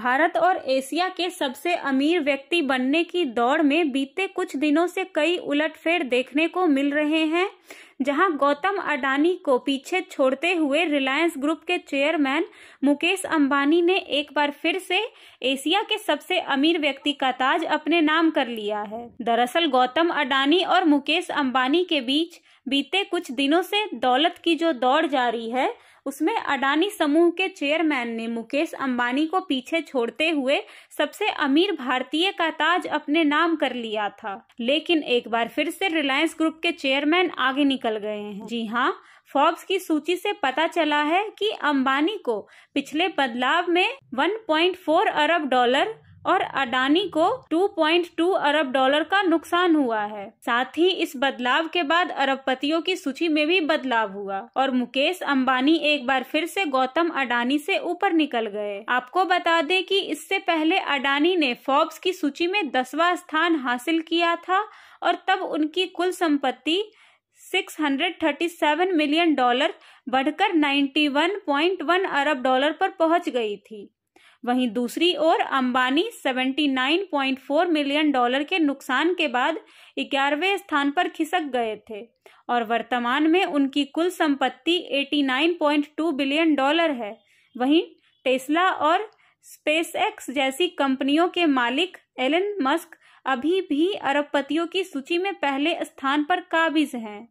भारत और एशिया के सबसे अमीर व्यक्ति बनने की दौड़ में बीते कुछ दिनों से कई उलटफेर देखने को मिल रहे हैं, जहाँ गौतम अडानी को पीछे छोड़ते हुए रिलायंस ग्रुप के चेयरमैन मुकेश अंबानी ने एक बार फिर से एशिया के सबसे अमीर व्यक्ति का ताज अपने नाम कर लिया है। दरअसल गौतम अडानी और मुकेश अंबानी के बीच बीते कुछ दिनों से दौलत की जो दौड़ जारी है, उसमें अडानी समूह के चेयरमैन ने मुकेश अंबानी को पीछे छोड़ते हुए सबसे अमीर भारतीय का ताज अपने नाम कर लिया था। लेकिन एक बार फिर से रिलायंस ग्रुप के चेयरमैन आगे निकल गए हैं। जी हाँ फॉर्ब्स की सूची से पता चला है कि अंबानी को पिछले बदलाव में 1.4 अरब डॉलर और अडानी को 2.2 अरब डॉलर का नुकसान हुआ है। साथ ही इस बदलाव के बाद अरबपतियों की सूची में भी बदलाव हुआ और मुकेश अंबानी एक बार फिर से गौतम अडानी से ऊपर निकल गए। आपको बता दें कि इससे पहले अडानी ने फोर्ब्स की सूची में दसवां स्थान हासिल किया था और तब उनकी कुल संपत्ति 637 मिलियन डॉलर बढ़कर 91.1 अरब डॉलर पर पहुँच गई थी। वहीं दूसरी ओर अंबानी 79.4 मिलियन डॉलर के नुकसान के बाद ग्यारहवें स्थान पर खिसक गए थे और वर्तमान में उनकी कुल संपत्ति 89.2 बिलियन डॉलर है। वहीं टेस्ला और स्पेसएक्स जैसी कंपनियों के मालिक एलन मस्क अभी भी अरबपतियों की सूची में पहले स्थान पर काबिज हैं।